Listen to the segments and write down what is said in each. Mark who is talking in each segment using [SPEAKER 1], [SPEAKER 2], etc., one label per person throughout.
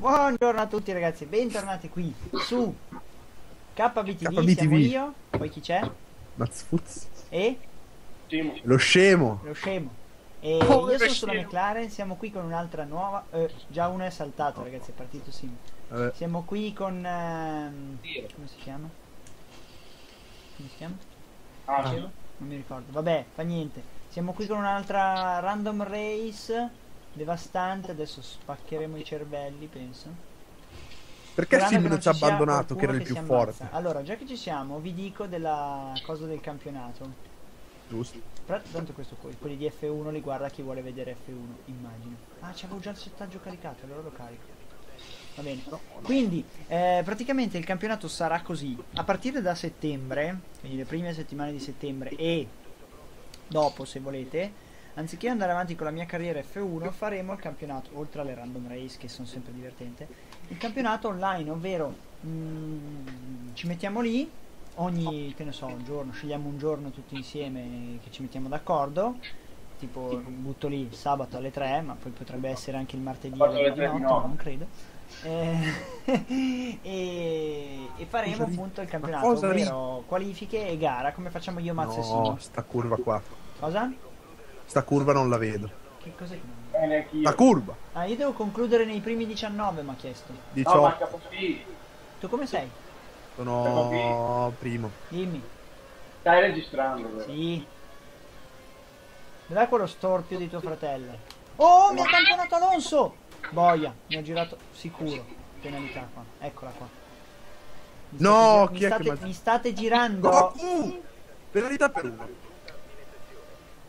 [SPEAKER 1] Buongiorno a tutti ragazzi, bentornati qui su KBTV,
[SPEAKER 2] KBTV.
[SPEAKER 1] siamo io, poi chi c'è?
[SPEAKER 2] Mazfuz.
[SPEAKER 1] E
[SPEAKER 3] Timo.
[SPEAKER 2] Lo scemo.
[SPEAKER 1] lo scemo. E
[SPEAKER 3] Povero
[SPEAKER 1] io sono sulla
[SPEAKER 3] scemo.
[SPEAKER 1] McLaren, siamo qui con un'altra nuova... eh, già uno è saltato ragazzi, è partito Sim.
[SPEAKER 2] Vabbè.
[SPEAKER 1] Siamo qui con... ehm, come si chiama? Come si chiama?
[SPEAKER 3] Ah,
[SPEAKER 1] Dicevo? Non mi ricordo. Vabbè, fa niente. Siamo qui con un'altra random race devastante. Adesso spaccheremo i cervelli, penso.
[SPEAKER 2] Perché
[SPEAKER 1] Sperando
[SPEAKER 2] Sim
[SPEAKER 1] che
[SPEAKER 2] non ci ha abbandonato, che era il più forte?
[SPEAKER 1] Allora, già che ci siamo, vi dico della cosa del campionato.
[SPEAKER 2] Giusto.
[SPEAKER 1] Però tanto questo qui, quelli di F1 li guarda chi vuole vedere F1, immagino. Ah, c'avevo già il settaggio caricato, allora lo carico. Va bene. Quindi, eh, praticamente il campionato sarà così. A partire da settembre, quindi le prime settimane di settembre e dopo, se volete, anziché andare avanti con la mia carriera F1, faremo il campionato, oltre alle random race che sono sempre divertenti, il campionato online, ovvero mm, ci mettiamo lì, ogni, che ne so, un giorno, scegliamo un giorno tutti insieme che ci mettiamo d'accordo, tipo butto lì sabato alle 3, ma poi potrebbe essere anche il martedì alle
[SPEAKER 3] alle 3
[SPEAKER 1] notte,
[SPEAKER 3] di
[SPEAKER 1] ma
[SPEAKER 3] notte.
[SPEAKER 1] non credo. Eh, e, e faremo appunto il campionato, ovvero qualifiche e gara, come facciamo io, Mazzo e
[SPEAKER 2] No,
[SPEAKER 1] Simo.
[SPEAKER 2] sta curva qua.
[SPEAKER 1] Cosa?
[SPEAKER 2] Sta curva non la vedo.
[SPEAKER 1] Che cos'è che
[SPEAKER 3] eh.
[SPEAKER 2] La curva.
[SPEAKER 1] Ah, io devo concludere nei primi 19, mi ha chiesto.
[SPEAKER 3] No,
[SPEAKER 2] 18.
[SPEAKER 3] manca così.
[SPEAKER 1] Tu come sei?
[SPEAKER 2] Sono primo.
[SPEAKER 1] Dimmi.
[SPEAKER 3] Stai registrando, vero?
[SPEAKER 1] Sì. Dov'è quello storpio di tuo fratello? Oh, mi ha tamponato Alonso! Boia, mi ha girato sicuro. Penalità qua. Eccola qua. Mi
[SPEAKER 2] No,
[SPEAKER 1] state,
[SPEAKER 2] chi è
[SPEAKER 1] mi
[SPEAKER 2] che
[SPEAKER 1] state,
[SPEAKER 2] m'ha-
[SPEAKER 1] mi state girando.
[SPEAKER 2] Goku! Penalità per uno.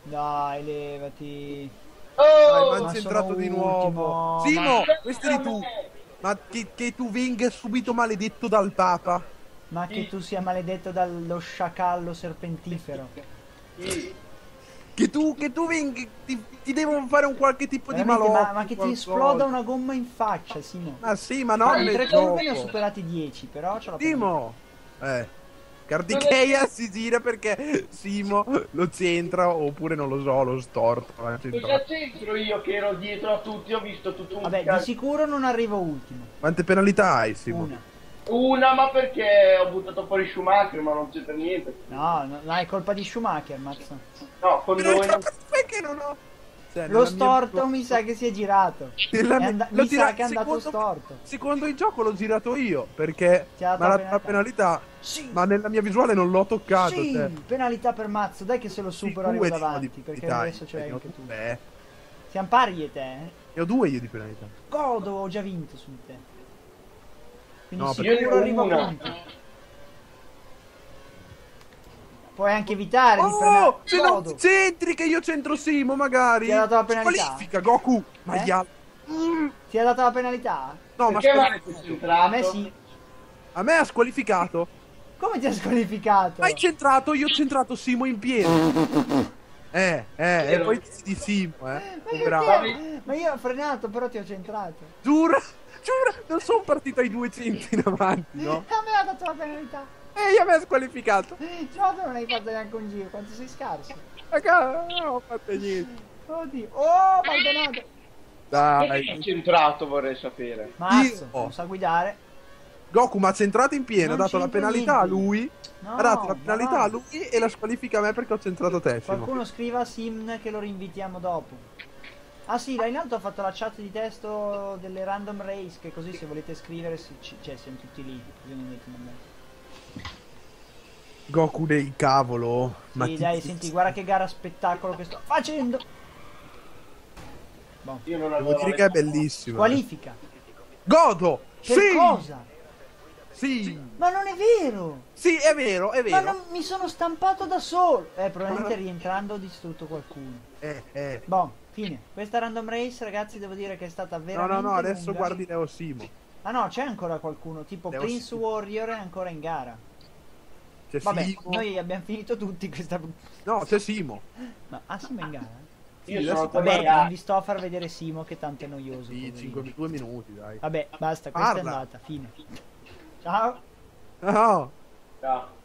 [SPEAKER 1] Dai, levati.
[SPEAKER 2] Dai,
[SPEAKER 3] Oh!
[SPEAKER 2] ma
[SPEAKER 1] ma
[SPEAKER 2] è centrato
[SPEAKER 1] sono
[SPEAKER 2] di
[SPEAKER 1] ultimo,
[SPEAKER 2] nuovo. Simo,
[SPEAKER 1] ma-
[SPEAKER 2] questo eri tu. Ma che, che tu venga subito maledetto dal Papa.
[SPEAKER 1] Ma che tu sia maledetto dallo sciacallo serpentifero.
[SPEAKER 2] Che tu, che tu venga. Ti, ti devono fare un qualche tipo di
[SPEAKER 1] Veramente,
[SPEAKER 2] malocchio.
[SPEAKER 1] ma, ma che ti
[SPEAKER 2] qualcosa.
[SPEAKER 1] esploda una gomma in faccia, Simo.
[SPEAKER 2] Ma sì, ma nel
[SPEAKER 1] tre curve ne ho superati 10, però ce l'ho
[SPEAKER 2] Simo! Eh. Cardicheia si gira perché Simo lo centra oppure non lo so, lo storto. l'ha
[SPEAKER 3] Cosa c'entro io che ero dietro a tutti? Ho visto tutto un
[SPEAKER 1] Vabbè, di sicuro non arrivo ultimo.
[SPEAKER 2] Quante penalità hai, Simo?
[SPEAKER 1] Una.
[SPEAKER 3] Una, ma perché ho buttato fuori Schumacher, ma non c'entra niente.
[SPEAKER 1] No, no, no, è colpa di Schumacher, mazzo.
[SPEAKER 3] No, con noi non...
[SPEAKER 2] perché non ho? Cioè,
[SPEAKER 1] Lo
[SPEAKER 2] nella mia-
[SPEAKER 1] storto mi sa che si è girato.
[SPEAKER 2] mia-
[SPEAKER 1] and-
[SPEAKER 2] l'ho
[SPEAKER 1] mi sa
[SPEAKER 2] tirato-
[SPEAKER 1] che è andato
[SPEAKER 2] secondo-
[SPEAKER 1] storto.
[SPEAKER 2] Secondo il gioco l'ho girato io perché
[SPEAKER 1] dato
[SPEAKER 2] la
[SPEAKER 1] penalità.
[SPEAKER 2] penalità,
[SPEAKER 1] Sì,
[SPEAKER 2] ma nella mia visuale non l'ho toccato.
[SPEAKER 1] sì,
[SPEAKER 2] cioè.
[SPEAKER 1] penalità per mazzo. Dai che se lo
[SPEAKER 2] Sì,
[SPEAKER 1] supero arrivo
[SPEAKER 2] due di-
[SPEAKER 1] davanti.
[SPEAKER 2] di
[SPEAKER 1] Perché adesso ce l'hai
[SPEAKER 2] ho
[SPEAKER 1] anche tu.
[SPEAKER 2] due.
[SPEAKER 1] Siamo pari e te. eh?
[SPEAKER 2] Ne ho due io di penalità.
[SPEAKER 1] Godo, ho già vinto su di te. Quindi
[SPEAKER 2] No,
[SPEAKER 1] sicuro arrivo a punti. Puoi anche evitare di frenare.
[SPEAKER 2] Oh, se non
[SPEAKER 1] Godo.
[SPEAKER 2] centri che io centro Simo magari.
[SPEAKER 1] Ti ha dato la penalità?
[SPEAKER 2] Squalifica Goku. Ma
[SPEAKER 1] Eh?
[SPEAKER 2] gli Mm,
[SPEAKER 1] Ti ha dato la penalità?
[SPEAKER 2] No, ma
[SPEAKER 3] Perché
[SPEAKER 2] aspetta,
[SPEAKER 3] vale centrato?
[SPEAKER 1] A me sì.
[SPEAKER 2] a me ha squalificato.
[SPEAKER 1] Come ti ha squalificato?
[SPEAKER 2] Ma hai centrato, io ho centrato Simo in pieno. Eh, eh, e poi di Simo, eh.
[SPEAKER 1] Ma
[SPEAKER 2] Oh,
[SPEAKER 1] perché?
[SPEAKER 2] bravo.
[SPEAKER 1] Ma io ho frenato, però ti ho centrato.
[SPEAKER 2] Giura, giura, non sono partito ai 200 in avanti, no?
[SPEAKER 1] A me ha dato la penalità.
[SPEAKER 2] E io mi ha squalificato.
[SPEAKER 1] No, tu non hai fatto neanche un giro, quanto sei scarso.
[SPEAKER 2] Raga, non ho fatto niente.
[SPEAKER 1] Oddio. Oh, Maldonado.
[SPEAKER 2] Dai.
[SPEAKER 3] ha centrato vorrei sapere.
[SPEAKER 1] Mazzo,
[SPEAKER 2] Io-
[SPEAKER 1] non sa guidare.
[SPEAKER 2] Goku mi ha centrato in pieno,
[SPEAKER 1] Non
[SPEAKER 2] ha dato la penalità a
[SPEAKER 1] niente.
[SPEAKER 2] lui.
[SPEAKER 1] No,
[SPEAKER 2] ha dato la penalità
[SPEAKER 1] va.
[SPEAKER 2] a lui e la squalifica a me perché ho centrato te, Simo.
[SPEAKER 1] Qualcuno scriva a Sim che lo rinvitiamo dopo. Ah sì, là in alto ha fatto la chat di testo delle random race, che così se volete scrivere, ci- cioè siamo tutti lì, così non dovete mandare.
[SPEAKER 2] Goku del cavolo. Ma
[SPEAKER 1] Sì,
[SPEAKER 2] ti-
[SPEAKER 1] dai, senti, guarda che gara spettacolo che sto facendo. Boh.
[SPEAKER 3] Io non
[SPEAKER 2] Devo dire che è bellissimo.
[SPEAKER 1] Qualifica.
[SPEAKER 2] Godo!
[SPEAKER 1] Per
[SPEAKER 2] sì!
[SPEAKER 1] cosa?
[SPEAKER 2] Sì!
[SPEAKER 1] Ma non è vero!
[SPEAKER 2] Sì, è vero, è
[SPEAKER 1] Ma
[SPEAKER 2] vero.
[SPEAKER 1] non mi sono stampato da solo! Eh, probabilmente rientrando ho distrutto qualcuno.
[SPEAKER 2] Eh, eh.
[SPEAKER 1] Boh, fine. Questa random race, ragazzi, devo dire che è stata
[SPEAKER 2] No,
[SPEAKER 1] veramente
[SPEAKER 2] no, no, adesso
[SPEAKER 1] lunga.
[SPEAKER 2] guardi Leo Simo.
[SPEAKER 1] Ah no, c'è ancora qualcuno, tipo
[SPEAKER 2] Devo-
[SPEAKER 1] Prince Warrior è ancora in gara.
[SPEAKER 2] C'è
[SPEAKER 1] Vabbè,
[SPEAKER 2] Simo.
[SPEAKER 1] noi abbiamo finito tutti questa...
[SPEAKER 2] No, c'è Simo.
[SPEAKER 1] Ma, ah, Simo è in gara?
[SPEAKER 3] Io
[SPEAKER 2] Sì,
[SPEAKER 3] sono
[SPEAKER 2] adesso-
[SPEAKER 3] ancora
[SPEAKER 1] Vabbè,
[SPEAKER 3] gara.
[SPEAKER 1] non vi sto a far vedere Simo che tanto è noioso.
[SPEAKER 2] Sì,
[SPEAKER 1] poverino.
[SPEAKER 2] 5 due minuti, dai.
[SPEAKER 1] Vabbè, basta, questa
[SPEAKER 2] Parla.
[SPEAKER 1] è andata, fine. Ciao!
[SPEAKER 2] No,
[SPEAKER 3] Ciao.